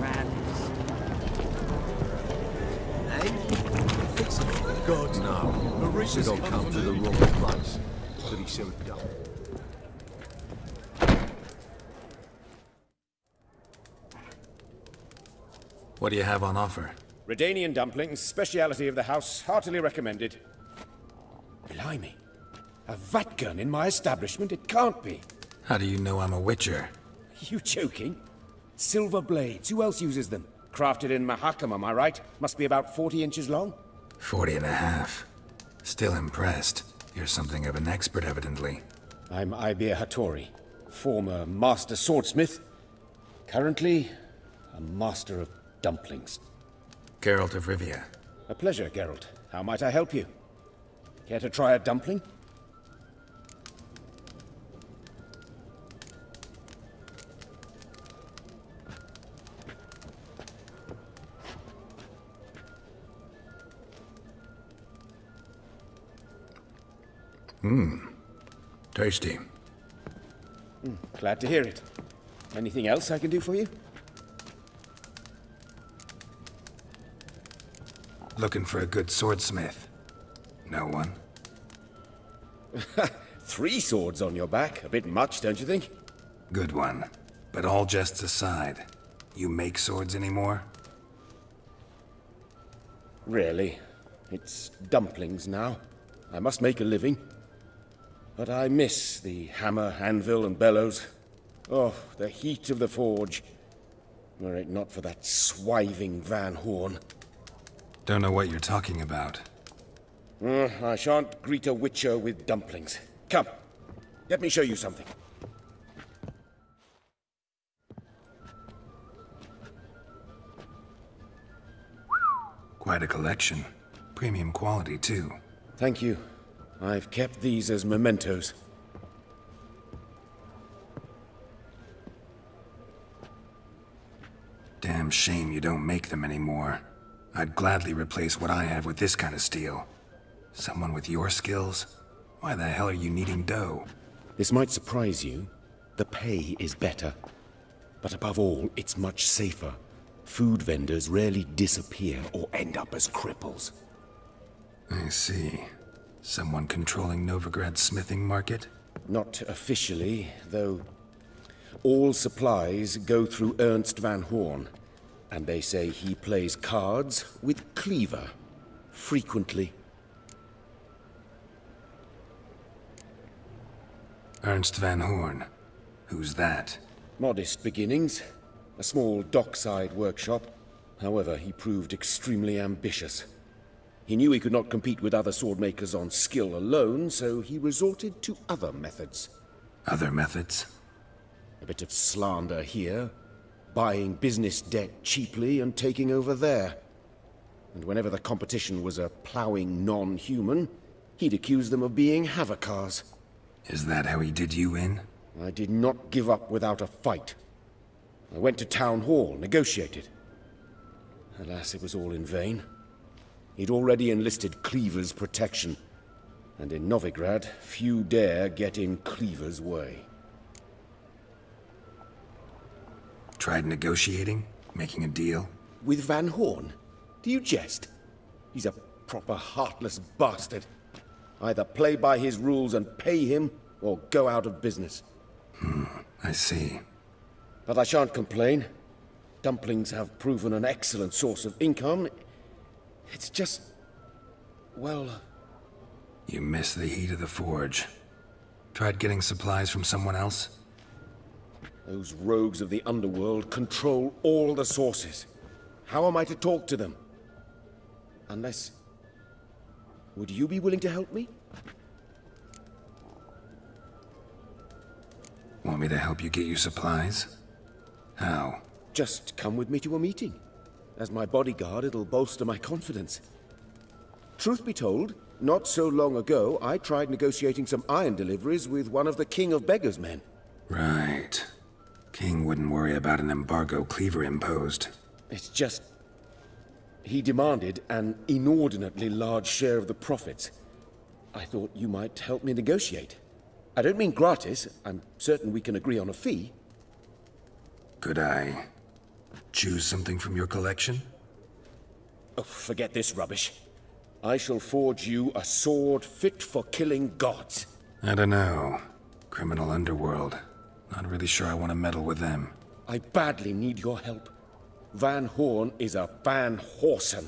rallies. God, no. Mauritius Should all come to the wrong place. Pretty so dumb. What do you have on offer? Redanian dumplings, speciality of the house, heartily recommended. Blimey. A vat gun in my establishment? It can't be. How do you know I'm a witcher? You joking? Silver blades. Who else uses them? Crafted in Mahakam, am I right? Must be about 40 inches long? Forty and a half. Still impressed. You're something of an expert, evidently. I'm Éibhear Hattori, former master swordsmith. Currently, a master of dumplings. Geralt of Rivia. A pleasure, Geralt. How might I help you? Care to try a dumpling? Mm. Tasty. Mm, glad to hear it. Anything else I can do for you? Looking for a good swordsmith. No one? Three swords on your back. A bit much, don't you think? Good one. But all jests aside, you make swords anymore? Really. It's dumplings now. I must make a living. But I miss the hammer, anvil, and bellows. Oh, the heat of the forge. Were it not for that swiving Van Horn. Don't know what you're talking about. Uh, I shan't greet a witcher with dumplings. Come, let me show you something. Quite a collection. Premium quality, too. Thank you. I've kept these as mementos. Damn shame you don't make them anymore. I'd gladly replace what I have with this kind of steel. Someone with your skills? Why the hell are you needing dough? This might surprise you. The pay is better. But above all, it's much safer. Food vendors rarely disappear or end up as cripples. I see. Someone controlling Novigrad's smithing market? Not officially, though all supplies go through Ernst Van Horn. And they say he plays cards with Cleaver. Frequently. Ernst Van Horn. Who's that? Modest beginnings. A small dockside workshop. However, he proved extremely ambitious. He knew he could not compete with other swordmakers on skill alone, so he resorted to other methods. Other methods? A bit of slander here, buying business debt cheaply and taking over there. And whenever the competition was a ploughing non-human, he'd accuse them of being Havekars. Is that how he did you in? I did not give up without a fight. I went to Town Hall, negotiated. Alas, it was all in vain. He'd already enlisted Cleaver's protection, and in Novigrad, few dare get in Cleaver's way. Tried negotiating? Making a deal? With Van Horn? Do you jest? He's a proper heartless bastard. Either play by his rules and pay him, or go out of business. Hmm, I see. But I shan't complain. Dumplings have proven an excellent source of income. It's just... well... Uh, you miss the heat of the forge. Tried getting supplies from someone else? Those rogues of the underworld control all the sources. How am I to talk to them? Unless... Would you be willing to help me? Want me to help you get you supplies? How? Just come with me to a meeting. As my bodyguard, it'll bolster my confidence. Truth be told, not so long ago, I tried negotiating some iron deliveries with one of the King of Beggars men. Right. King wouldn't worry about an embargo Cleaver imposed. It's just... He demanded an inordinately large share of the profits. I thought you might help me negotiate. I don't mean gratis. I'm certain we can agree on a fee. Could I Choose something from your collection? Oh, forget this rubbish. I shall forge you a sword fit for killing gods. I don't know. Criminal underworld. Not really sure I want to meddle with them. I badly need your help. Van Horn is a Van Horsen.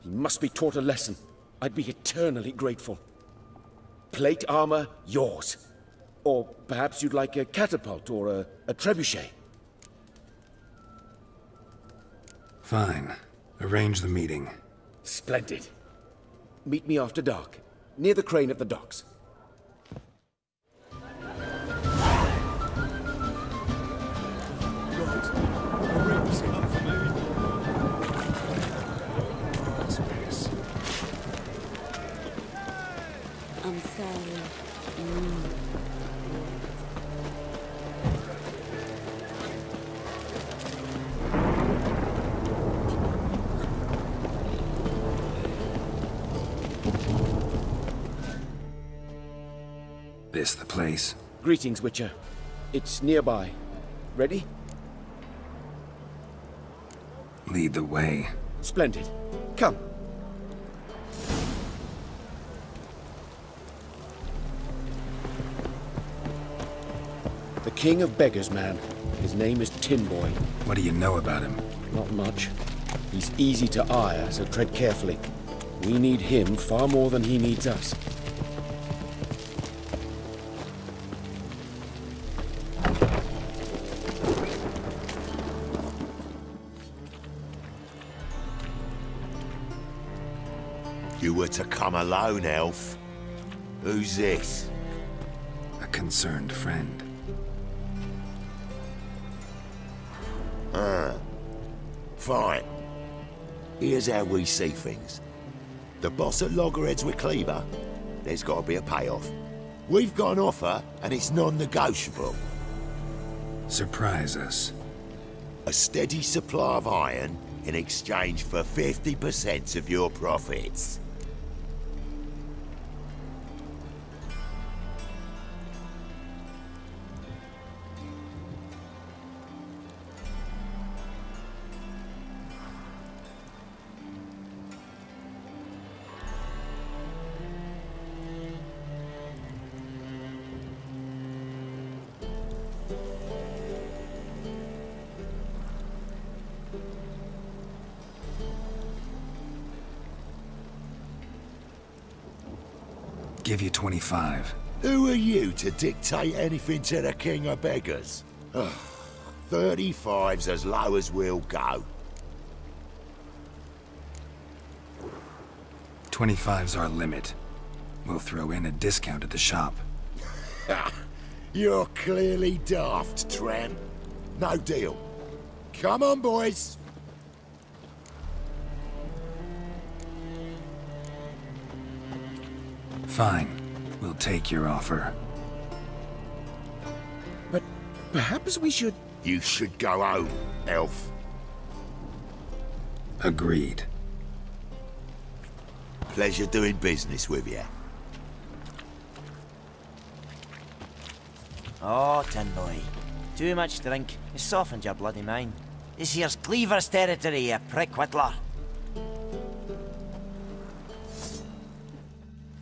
He must be taught a lesson. I'd be eternally grateful. Plate armor, yours. Or perhaps you'd like a catapult or a, a trebuchet. Fine. Arrange the meeting. Splendid. Meet me after dark, near the crane at the docks. The place? Greetings, Witcher. It's nearby. Ready? Lead the way. Splendid. Come. The King of Beggars, man. His name is Tinboy. What do you know about him? Not much. He's easy to ire, so tread carefully. We need him far more than he needs us. Come alone, Elf. Who's this? A concerned friend. Ah. Fine. Here's how we see things. The boss at Loggerheads with Cleaver, there's got to be a payoff. We've got an offer, and it's non-negotiable. Surprise us. A steady supply of iron in exchange for 50% of your profits. Give you 25. Who are you to dictate anything to the King of Beggars? Ugh, 35's as low as we'll go. 25's our limit. We'll throw in a discount at the shop. You're clearly daft, Trent. No deal. Come on, boys. Fine. We'll take your offer. But perhaps we should... You should go home, Elf. Agreed. Pleasure doing business with you. Oh, Tinboy. Too much drink. It softened your bloody mind. This here's Cleaver's territory, you prick whittler.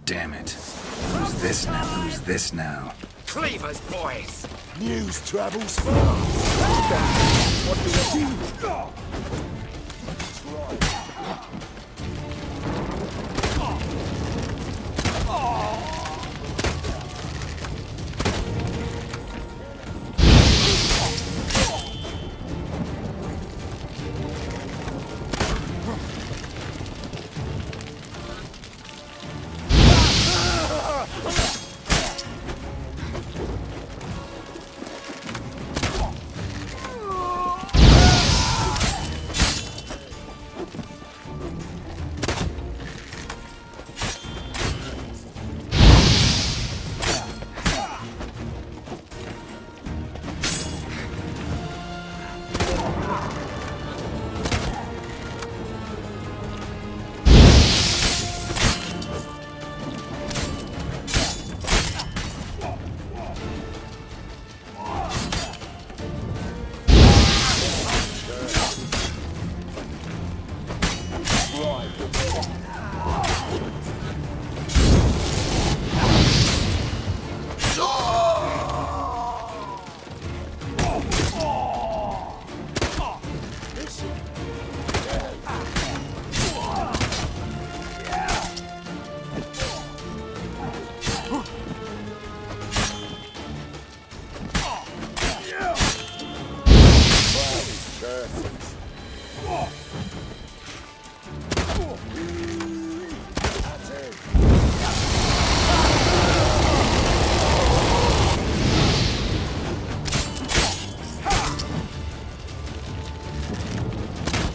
Damn it. Who's this now? Who's this now? Cleavers, boys! News travels fast.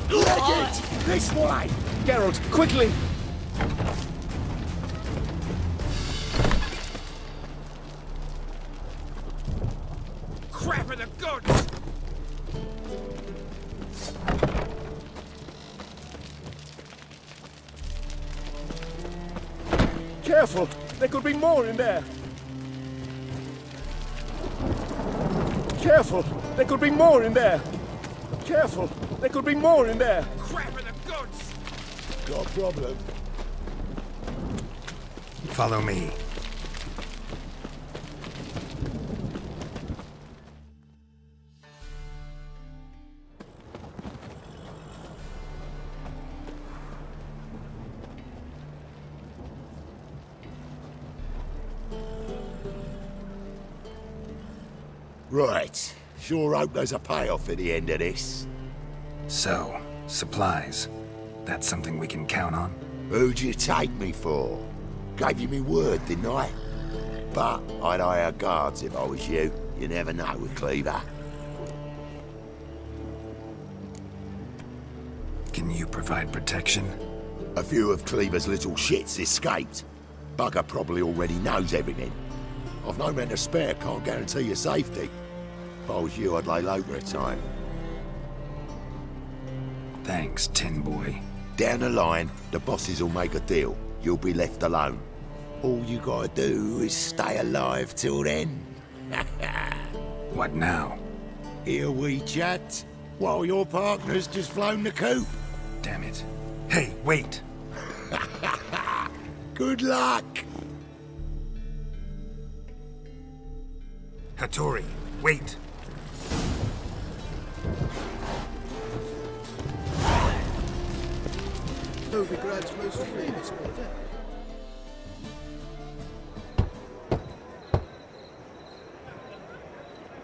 Legend! This way! Geralt, quickly! In there! Careful! There could be more in there! Careful! There could be more in there! Crap in the goods! Got a problem? Follow me. Right. Sure hope there's a payoff at the end of this. So, supplies. That's something we can count on? Who'd you take me for? Gave you me word, didn't I? But I'd hire guards if I was you. You never know with Cleaver. Can you provide protection? A few of Cleaver's little shits escaped. Bugger probably already knows everything. I've no men to spare, can't guarantee your safety. If I was you, I'd lay low for a time. Thanks, Tinboy. Down the line, the bosses will make a deal. You'll be left alone. All you gotta do is stay alive till then. What now? Here we chat, while your partner's just flown the coop. Damn it. Hey, wait! Good luck! Hattori, wait! Novigrad's most famous quartet.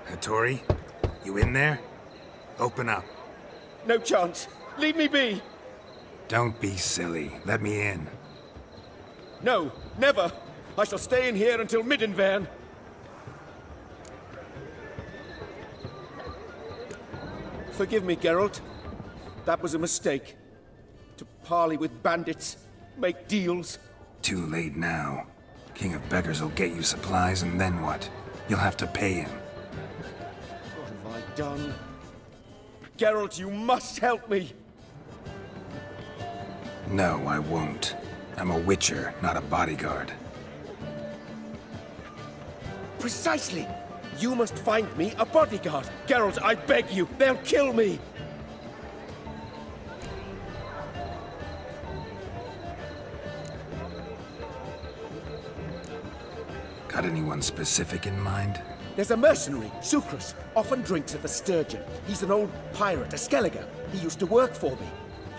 Hattori, you in there? Open up. No chance! Leave me be! Don't be silly. Let me in. No, never! I shall stay in here until Midinváerne. Forgive me, Geralt. That was a mistake. To parley with bandits, make deals. Too late now. King of Beggars will get you supplies, and then what? You'll have to pay him. What have I done? Geralt, you must help me! No, I won't. I'm a witcher, not a bodyguard. Precisely! You must find me a bodyguard. Geralt, I beg you, they'll kill me! Got anyone specific in mind? There's a mercenary, Sukrus, often drinks at the Sturgeon. He's an old pirate, a Skelliger. He used to work for me.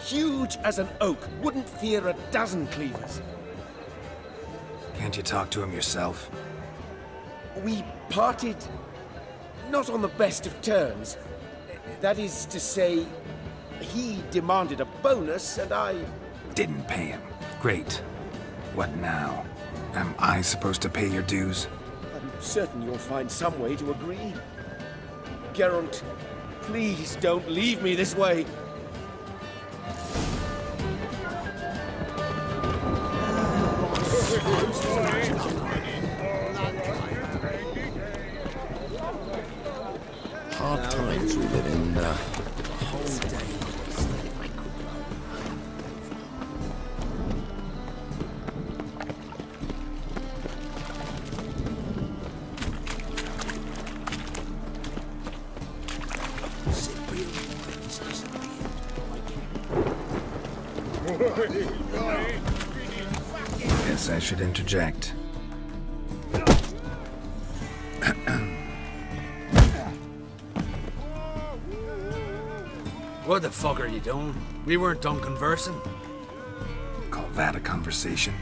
Huge as an oak, wouldn't fear a dozen cleavers. Can't you talk to him yourself? We parted not on the best of terms. That is to say, he demanded a bonus and I. Didn't pay him. Great. What now? Am I supposed to pay your dues? I'm certain you'll find some way to agree. Geralt, please don't leave me this way. Guess I should interject. What the fuck are you doing? We weren't done conversing. Call that a conversation?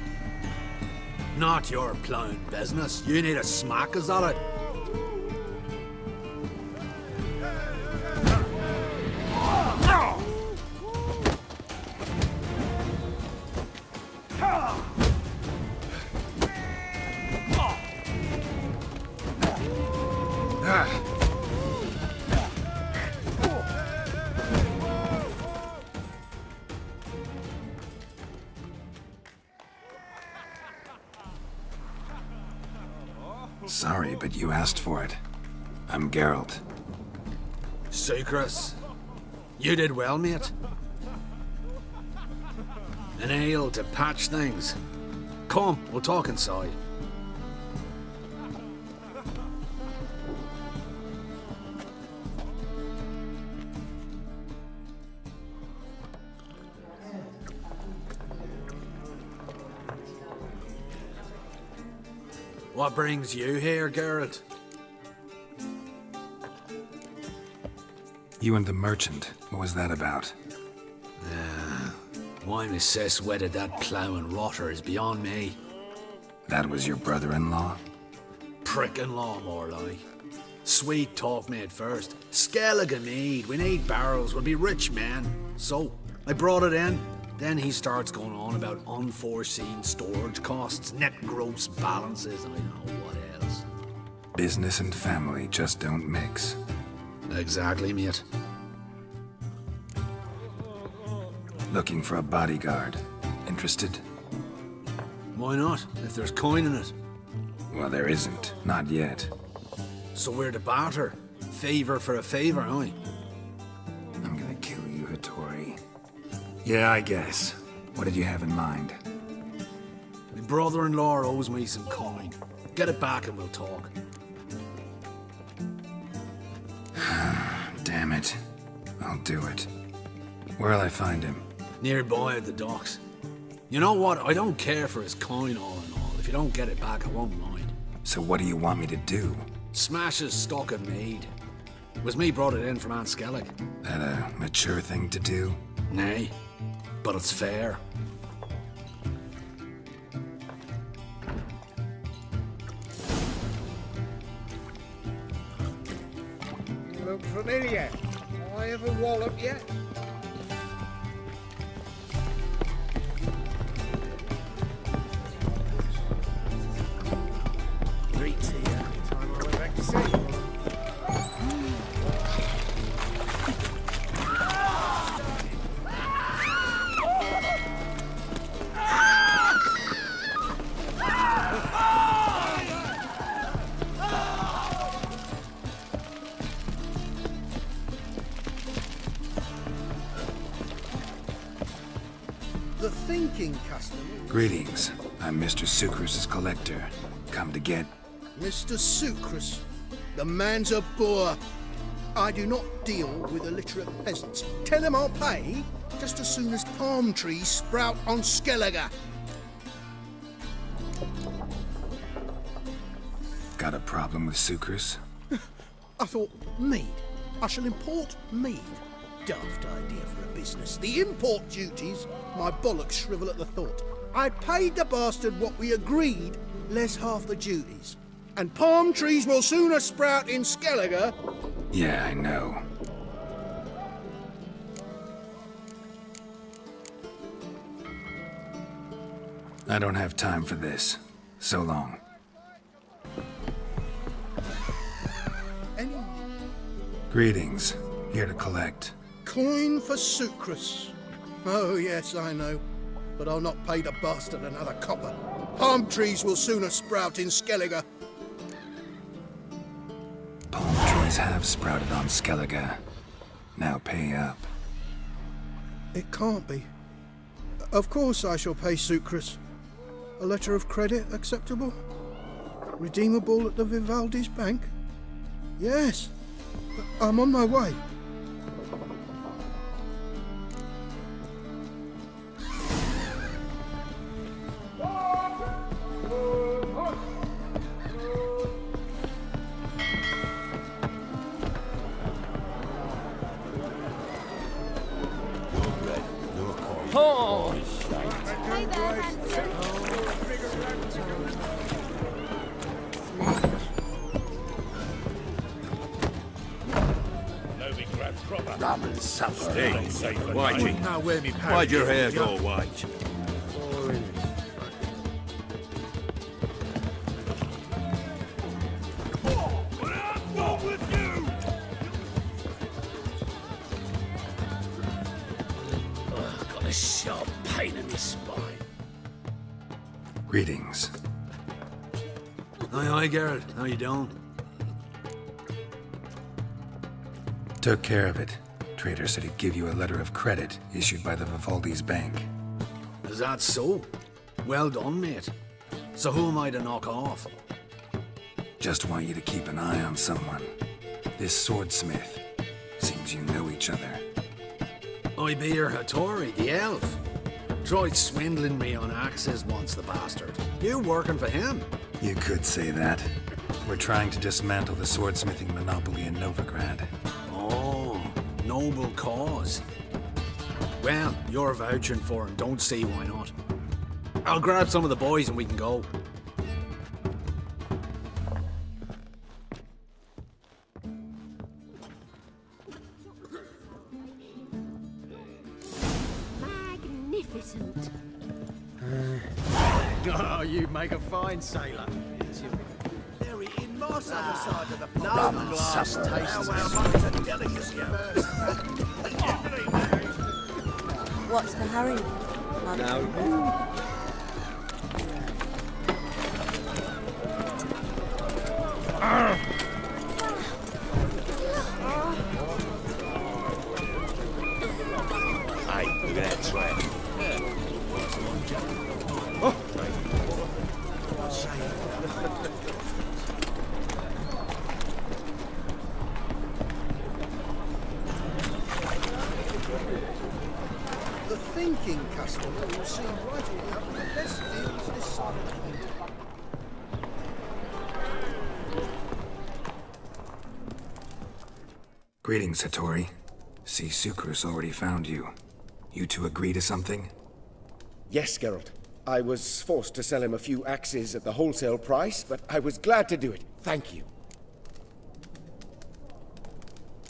Not your plowing business. You need a smack, is that it? Asked for it. I'm Geralt. Sukrus. You did well, mate. An ale to patch things. Come, we'll talk inside. What brings you here, Geralt? You and the merchant, what was that about? Uh, why Miss Sis wedded that plough and rotter is beyond me. That was your brother-in-law? Prick-in-law, more like. Sweet talk made first. Skellige mead. We need barrels. We'll be rich men. So, I brought it in. Then he starts going on about unforeseen storage costs, net gross balances, I know what else. Business and family just don't mix. Exactly, mate. Looking for a bodyguard. Interested? Why not, if there's coin in it? Well, there isn't. Not yet. So we're to barter. Favor for a favor, aye? I'm gonna kill you, Hattori. Yeah, I guess. What did you have in mind? My brother-in-law owes me some coin. Get it back and we'll talk. It. I'll do it. Where'll I find him? Nearby at the docks. You know what? I don't care for his coin all in all. If you don't get it back, I won't mind. So what do you want me to do? Smash his stock of mead. It was me brought it in from An Skellig. That a mature thing to do? Nay, but it's fair. Sukrus' collector. Come to get... Mr. Sukrus. The man's a boor. I do not deal with illiterate peasants. Tell him I'll pay just as soon as palm trees sprout on Skellige. Got a problem with Sukrus? I thought, mead. I shall import mead. Daft idea for a business. The import duties, my bollocks shrivel at the thought. I paid the bastard what we agreed, less half the duties. And palm trees will sooner sprout in Skellige. Yeah, I know. I don't have time for this. So long. Any Greetings. Here to collect. coin for Sukrus. Oh, yes, I know. But I'll not pay the bastard another copper. Palm trees will sooner sprout in Skellige. Palm trees have sprouted on Skellige. Now pay up. It can't be. Of course I shall pay Sukrus. A letter of credit acceptable? Redeemable at the Vivaldi's bank? Yes. I'm on my way. Hi there, handsome. Rum and supper. Whitey, why'd your hair go white? Pain Garrett? my spine. Greetings. Aye, aye, How you doing? Took care of it. Trader said he'd give you a letter of credit issued by the Vivaldi's bank. Is that so? Well done, mate. So who am I to knock off? Just want you to keep an eye on someone. This swordsmith. Seems you know each other. Éibhear Hattori, the elf. Tried swindling me on axes once, the bastard. You working for him? You could say that. We're trying to dismantle the swordsmithing monopoly in Novigrad. Oh, noble cause. Well, you're vouching for him, don't see why not. I'll grab some of the boys and we can go. Magnificent. Oh, you make a fine sailor. Now, tastes. well, mum's a delicacy. What's the hurry? Customer will see right the best deals this side of the. Greetings, Hattori. See, Sukrus already found you. You two agree to something? Yes, Geralt. I was forced to sell him a few axes at the wholesale price, but I was glad to do it. Thank you.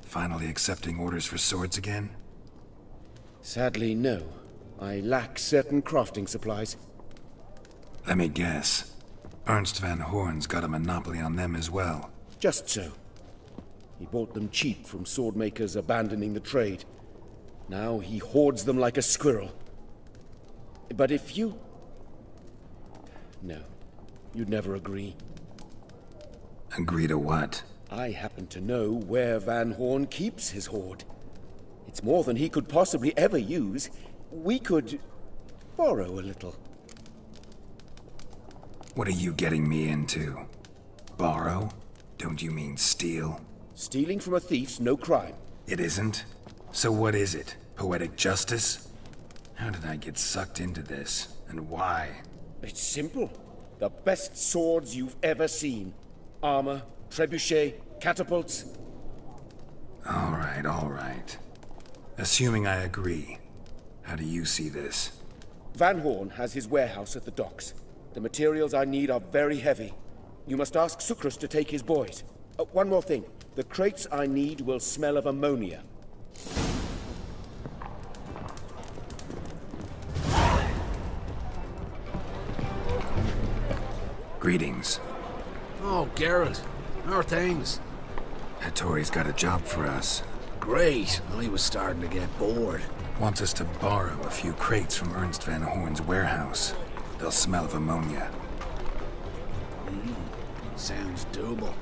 Finally accepting orders for swords again? Sadly, no. I lack certain crafting supplies. Let me guess. Ernst van Horn's got a monopoly on them as well. Just so. He bought them cheap from sword makers abandoning the trade. Now he hoards them like a squirrel. But if you... No. You'd never agree. Agree to what? I happen to know where Van Horn keeps his hoard. It's more than he could possibly ever use. We could borrow a little. What are you getting me into? Borrow? Don't you mean steal? Stealing from a thief's no crime. It isn't? So what is it? Poetic justice? How did I get sucked into this? And why? It's simple. The best swords you've ever seen. Armor, trebuchet, catapults. All right, all right. Assuming I agree, how do you see this? Van Horn has his warehouse at the docks. The materials I need are very heavy. You must ask Sukrus to take his boys. Uh, one more thing. The crates I need will smell of ammonia. Greetings. Oh, Geralt. How are things? Hattori's got a job for us. Great. I was starting to get bored. Wants us to borrow a few crates from Ernst Van Horn's warehouse. They'll smell of ammonia. Hmm, sounds doable.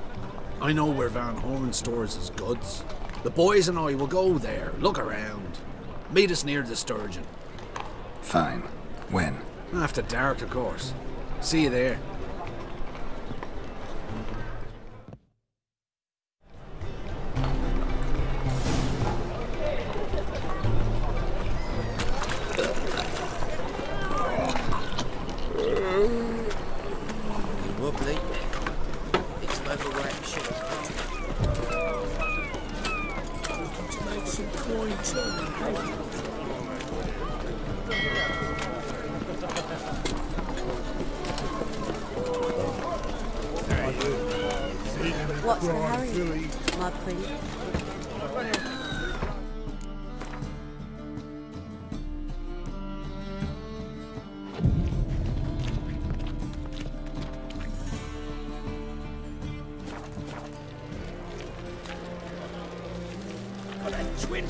I know where Van Horn stores his goods. The boys and I will go there, look around. Meet us near the Sturgeon. Fine. When? After dark, of course. See you there.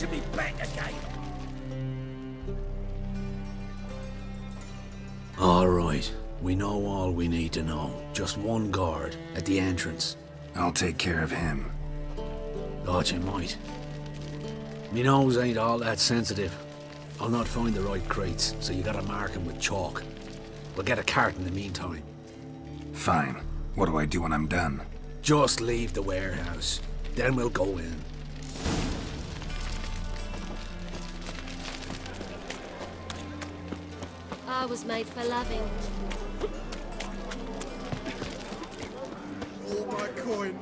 To be back again. All right. We know all we need to know. Just one guard at the entrance. I'll take care of him. Thought you might. Me nose ain't all that sensitive. I'll not find the right crates, so you gotta mark mark 'em with chalk. We'll get a cart in the meantime. Fine. What do I do when I'm done? Just leave the warehouse. Then we'll go in. Was made for loving. All my coin.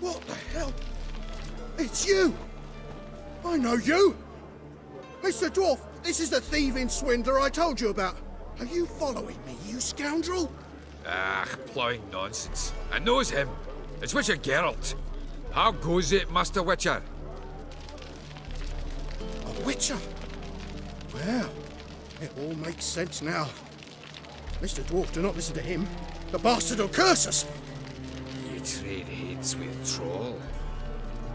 what the hell? It's you! I know you! Mr. Dwarf, this is the thieving swindler I told you about. Are you following me, you scoundrel? Ah, ploughing nonsense. I knows him. It's Witcher Geralt. How goes it, Master Witcher? A witcher? Well, it all makes sense now. Mr. Dwarf, do not listen to him. The bastard will curse us. You trade heads with Troll.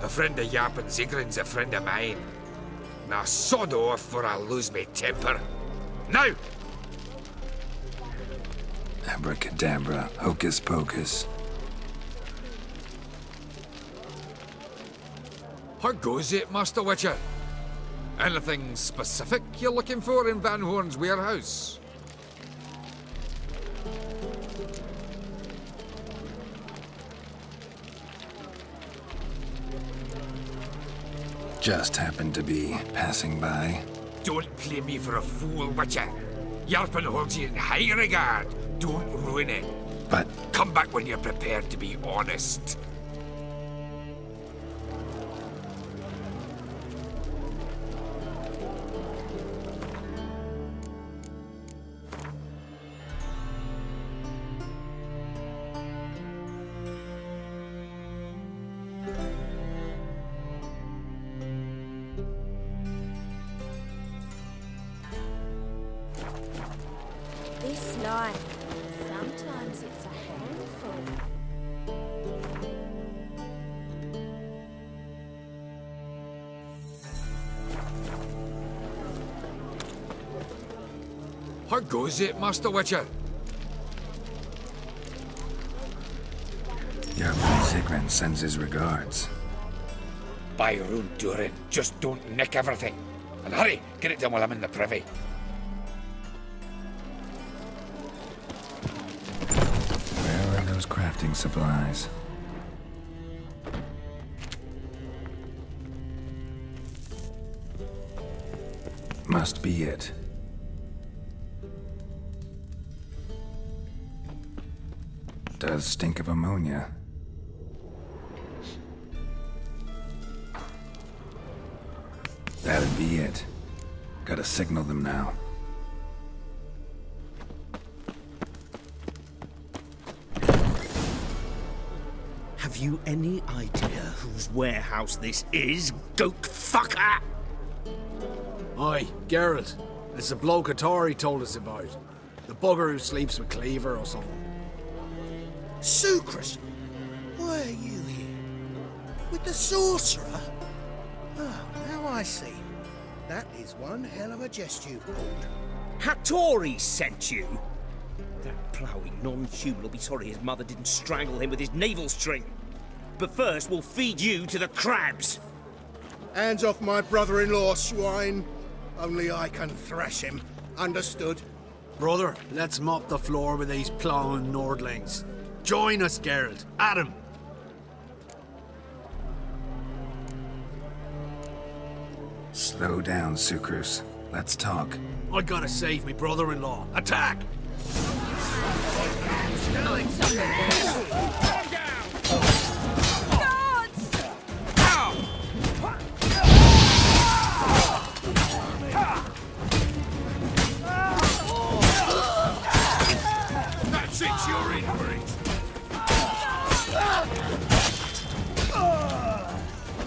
A friend of Yarpen Zigrin's a friend of mine. Now sod off or I'll lose my temper. Now! Abracadabra, hocus pocus. How goes it, Master Witcher? Anything specific you're looking for in Van Horn's warehouse? Just happened to be passing by. Don't play me for a fool, Witcher. Yarpen holds you in high regard. Don't ruin it. But Come back when you're prepared to be honest. How goes it, Master Witcher? Yarpen Zigrin sends his regards. By your own doing, just don't nick everything. And hurry, get it done while I'm in the privy. Where are those crafting supplies? Must be it. Does stink of ammonia. That'd be it. Gotta signal them now. Have you any idea whose warehouse this is, goat fucker? Aye, Geralt. It's the bloke Hattori told us about. The bugger who sleeps with Cleaver or something. Sukrus, why are you here? With the sorcerer? Oh, now I see. That is one hell of a jest you pulled. Hattori sent you? That ploughing non-human will be sorry his mother didn't strangle him with his navel string. But first, we'll feed you to the crabs. Hands off my brother-in-law, swine. Only I can thrash him. Understood? Brother, let's mop the floor with these ploughing Nordlings. Join us, Geralt. Adam. Slow down, Sukrus. Let's talk. I gotta save me brother-in-law. Attack!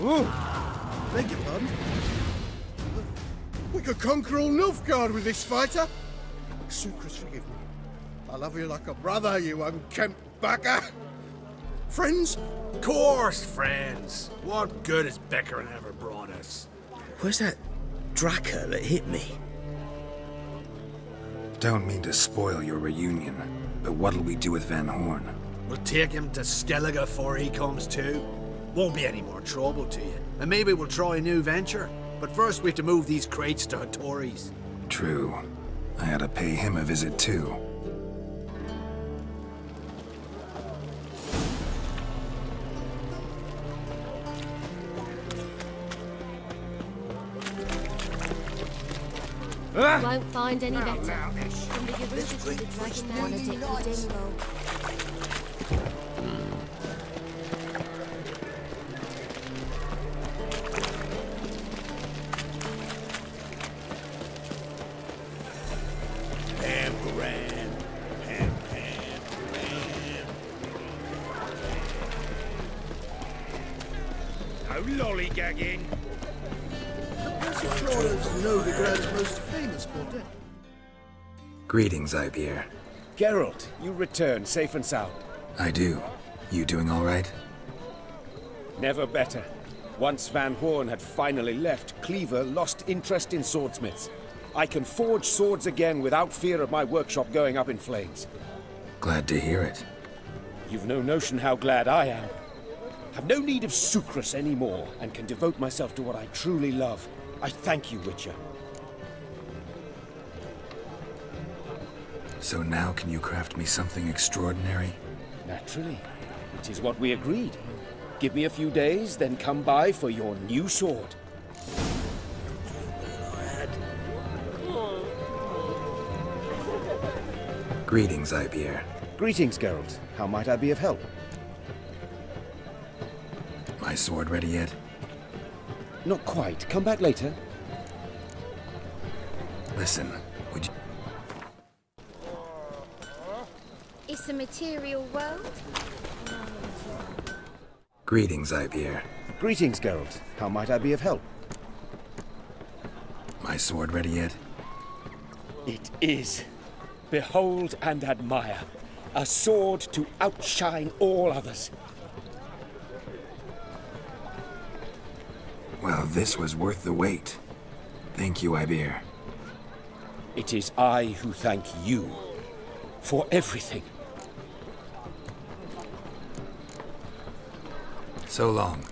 Ooh, beg your pardon. Wait, could conquer all Nilfgaard with this fighter. Sukrus, forgive me. I love you like a brother, you unkempt bagger. Friends? Of Course, friends. What good has Beckerin ever brought us? Where's that Draka that hit me? Don't mean to spoil your reunion, but what'll we do with Van Horn? We'll take him to Skellige before he comes to. Won't be any more trouble to you. And maybe we'll try a new venture. But first we have to move these crates to Hattori's. True. I had to pay him a visit too. Won't find any better. From the Garuda to the Dragon Man and Dick Passiflora's Novigrad's most famous quartet. Greetings, Éibhear. Geralt, you return safe and sound. I do. You doing all right? Never better. Once Van Horn had finally left, Cleaver lost interest in swordsmiths. I can forge swords again without fear of my workshop going up in flames. Glad to hear it. You've no notion how glad I am. I've no need of Sukrus anymore, and can devote myself to what I truly love. I thank you, Witcher. So now can you craft me something extraordinary? Naturally. It is what we agreed. Give me a few days, then come by for your new sword. Greetings, Éibhear. Greetings, Geralt. How might I be of help? My sword ready yet? Not quite. Come back later. Listen, would you... It's a material world. Greetings, Éibhear. Greetings, Geralt. How might I be of help? My sword ready yet? It is. Behold and admire. A sword to outshine all others. Well, this was worth the wait. Thank you, Éibhear. It is I who thank you for everything. So long.